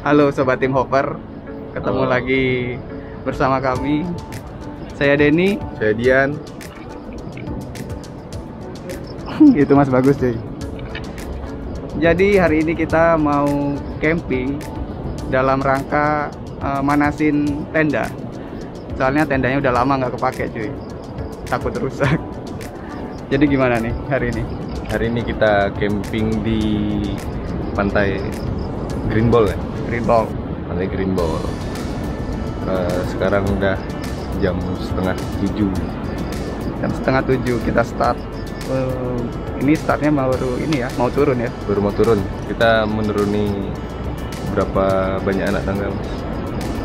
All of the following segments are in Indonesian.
Halo Sobat Tim Hopper, ketemu Halo. lagi bersama kami. Saya Denny, Saya Dian. itu Mas Bagus cuy. Jadi hari ini kita mau camping dalam rangka eh, manasin tenda. Soalnya tendanya udah lama nggak kepake cuy, takut rusak. Jadi gimana nih hari ini? Hari ini kita camping di pantai Green Ball ya. Green Ball. Pantai Green Ball. Eh, sekarang udah jam setengah tujuh. Jam setengah tujuh kita start. Eh, ini startnya mau ini ya, mau turun ya. Baru mau turun. Kita menuruni berapa banyak anak tangga?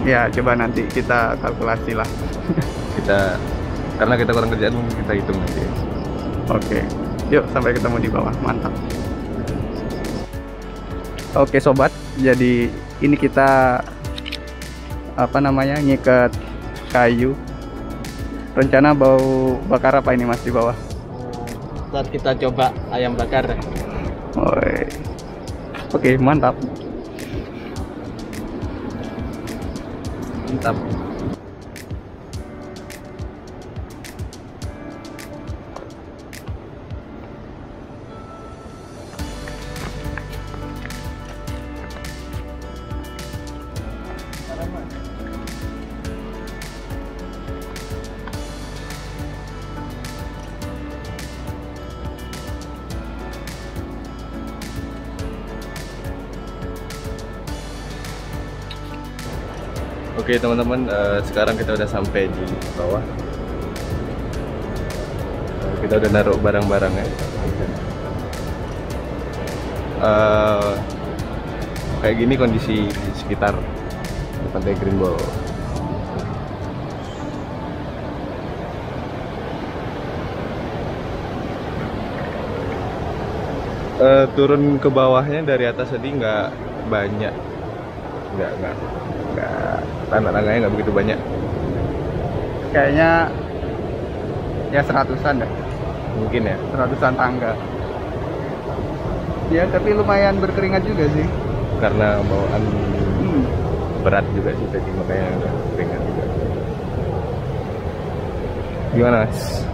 Ya coba nanti kita kalkulasi lah. Kita karena kita kurang kerjaan kita hitung nanti. ya. Oke, yuk sampai ketemu di bawah, mantap. Oke sobat, jadi ini kita apa namanya ngikat kayu. Rencana bau bakar apa ini mas di bawah? Ntar kita coba ayam bakar. Oi. Oke, mantap. Mantap. Oke teman-teman, eh, sekarang kita udah sampai di bawah. Eh, kita udah naruh barang-barangnya. Eh, kayak gini kondisi di sekitar di pantai Green Ball. Eh, turun ke bawahnya dari atas tadi nggak banyak, nggak nggak nggak tanah-tanahnya nggak begitu banyak. Kayaknya ya seratusan deh, Mungkin ya. seratusan tangga. Ya tapi lumayan berkeringat juga sih. karena bawaan. Berat juga sih tadi makanya ringan juga gimana mas?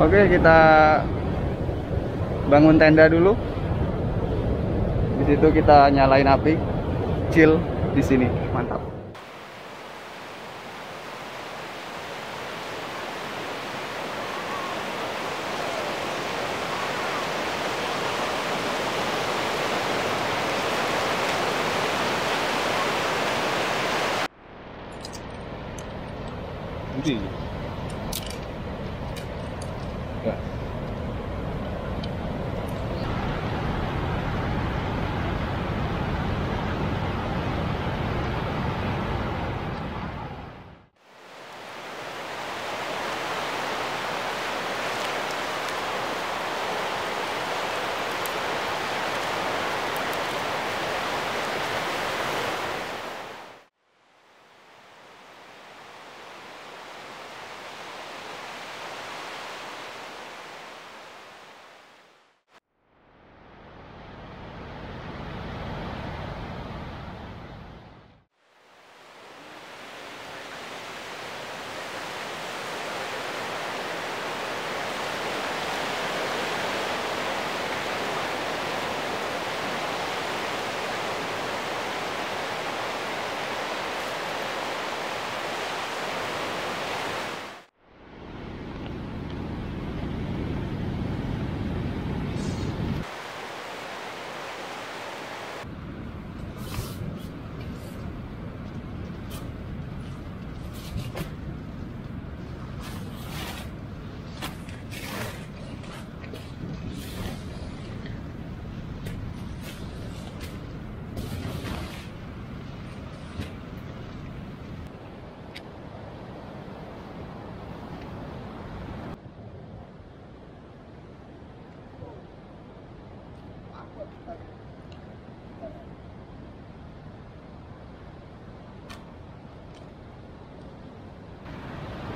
Oke, kita bangun tenda dulu. Di situ kita nyalain api, chill di sini, mantap. Nanti. Ya.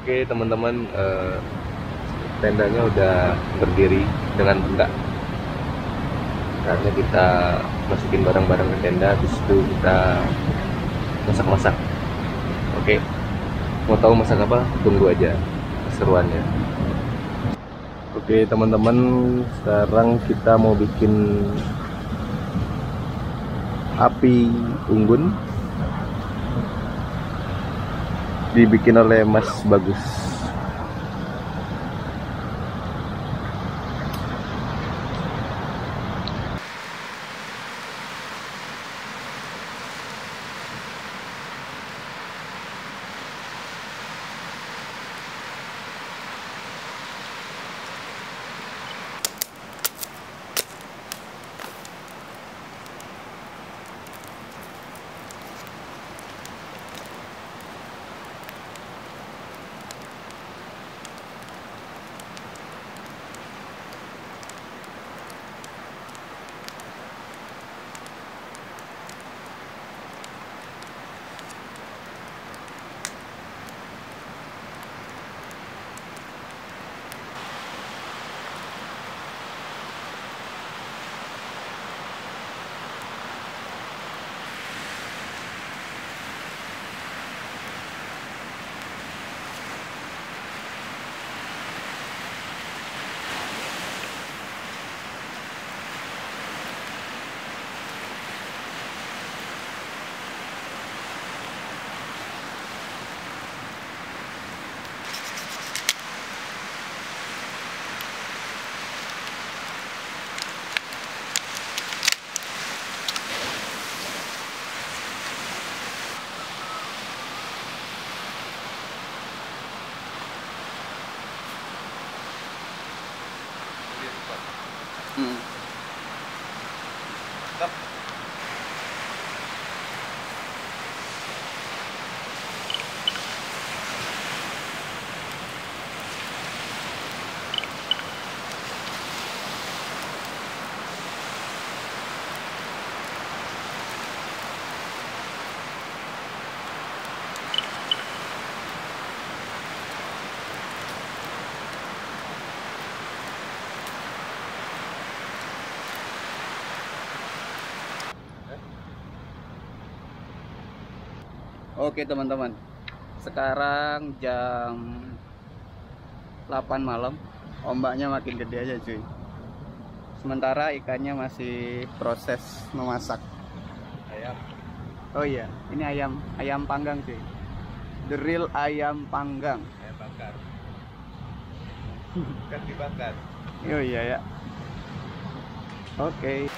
Oke teman-teman, eh, tendanya udah berdiri dengan tegak. saatnya kita masukin barang-barang ke tenda habis itu kita masak-masak. Oke mau tahu masak apa? Tunggu aja keseruannya. Oke teman-teman sekarang kita mau bikin api unggun dibikin oleh Mas Bagus Oke teman-teman, sekarang jam 8 malam, ombaknya makin gede aja cuy. Sementara ikannya masih proses memasak. ayam Oh iya, ini ayam ayam panggang cuy. The real ayam panggang. ayam bakar kan dibakar Oh iya ya. Oke.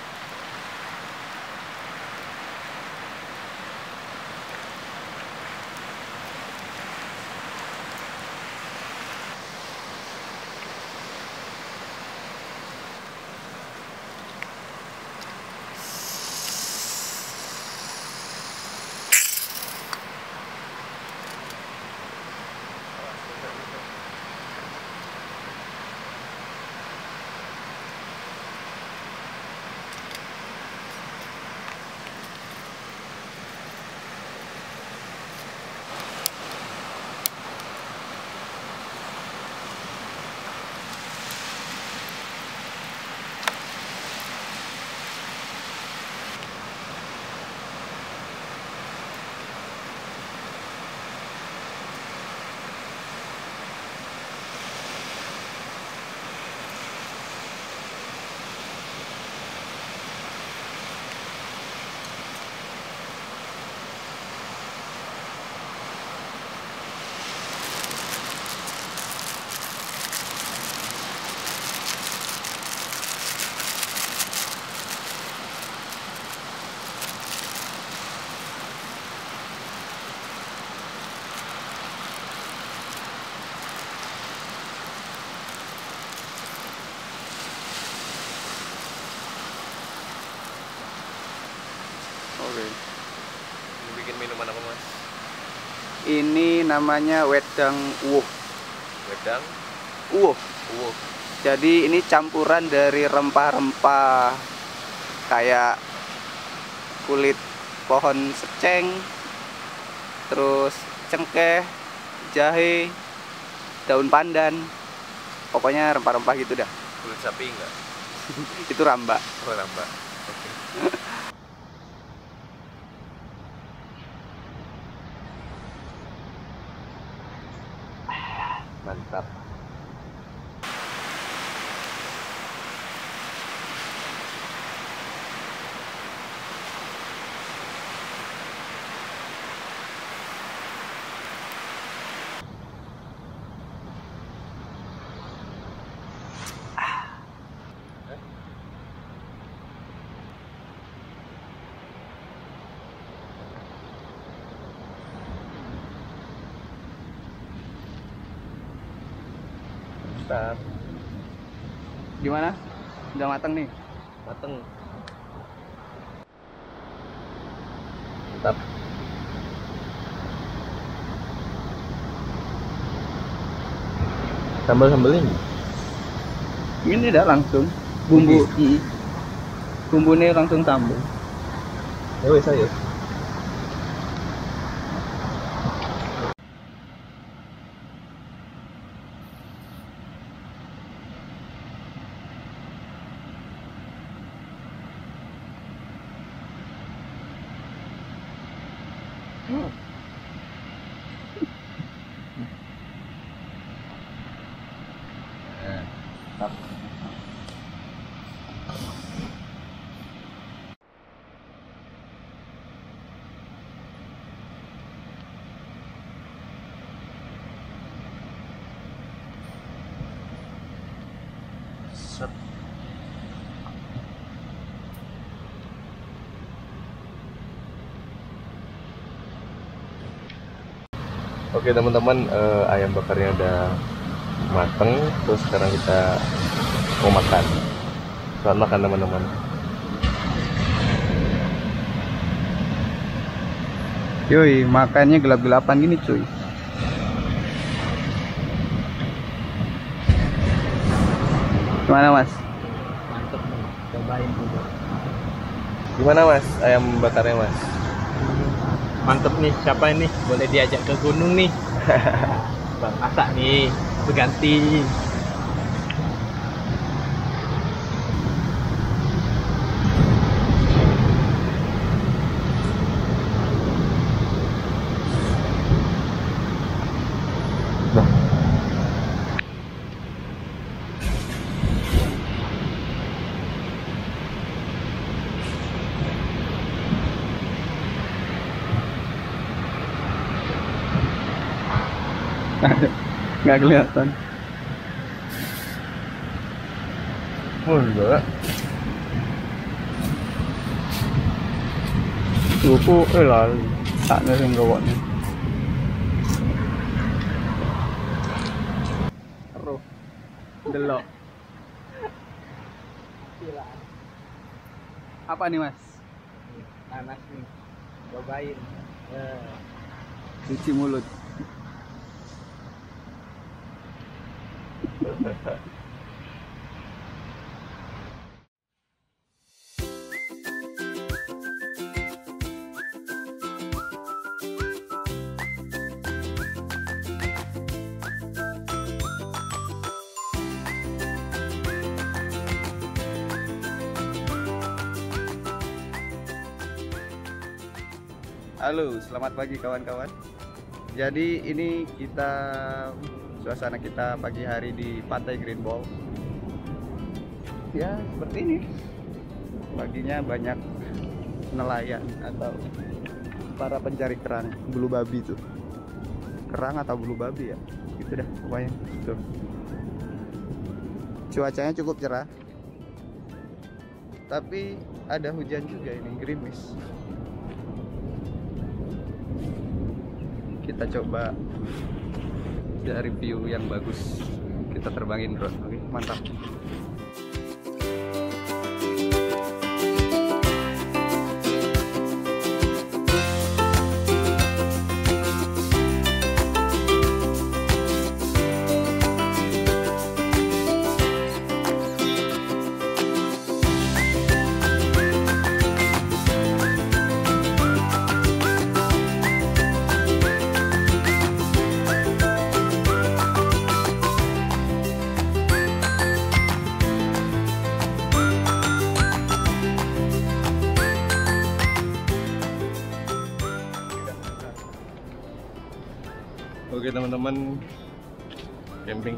Oke. Mau bikin minuman apa mas Ini namanya wedang uwuh. wedang Uwuh. uwuh Jadi ini campuran dari rempah-rempah kayak kulit pohon seceng, terus cengkeh, jahe, daun pandan. Pokoknya rempah-rempah gitu dah. kulit sapi enggak Itu ramba. Oh, nambah. Mantap. Mantap. Gimana? Udah mateng nih. Mateng. Mantap. Sambal sambelin. Ini udah langsung bumbu. Mm. Bumbunya langsung sambal. Ya wes ayo. Oke teman-teman, eh, ayam bakarnya udah mateng, terus sekarang kita mau makan. Selamat makan teman-teman. Yoi, makannya gelap-gelapan gini cuy. Gimana mas? Mantep nih. Cobain dulu. Gimana mas, ayam bakarnya mas? Mantep nih. Siapa ini? Boleh diajak ke gunung nih. Bang masak nih. Berganti. Nggak kelihatan. Oh enggak. Suku, eh lah, tak ada yang gawatnya. Ruh. Delok. Apa nih mas? Panas nih. Cobain. Eh. Cuci mulut. Halo, selamat pagi kawan-kawan. Jadi ini kita suasana kita pagi hari di Pantai Green Ball. Ya, seperti ini. Paginya banyak nelayan atau para pencari kerang bulu babi tuh. Kerang atau bulu babi ya? Gitu dah pokoknya. Tuh. Cuacanya cukup cerah. Tapi ada hujan juga ini, gerimis. kita coba dari view yang bagus. Kita terbangin drone oke mantap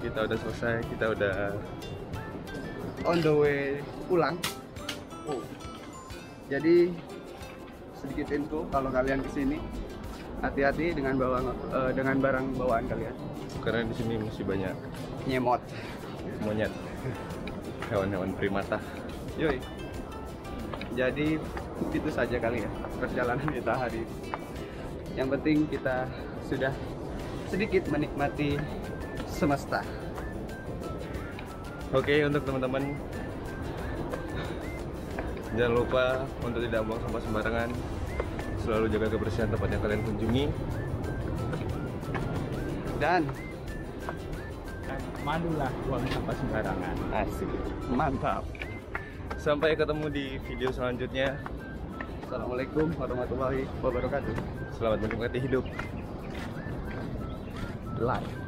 kita udah selesai, kita udah on the way pulang. Oh. Jadi sedikit info kalau kalian ke sini hati-hati dengan bawa eh, dengan barang bawaan kalian. karena di sini masih banyak Nyemot. monyet, hewan-hewan primata. Yoi. Jadi itu saja kali ya perjalanan kita hari ini. Yang penting kita sudah sedikit menikmati semesta. Oke untuk teman-teman jangan lupa untuk tidak buang sampah sembarangan, selalu jaga kebersihan tempat yang kalian kunjungi. Dan Dan malulah buang sampah sembarangan. Asik. mantap. Sampai ketemu di video selanjutnya. Assalamualaikum warahmatullahi wabarakatuh. Selamat menikmati hidup. Live.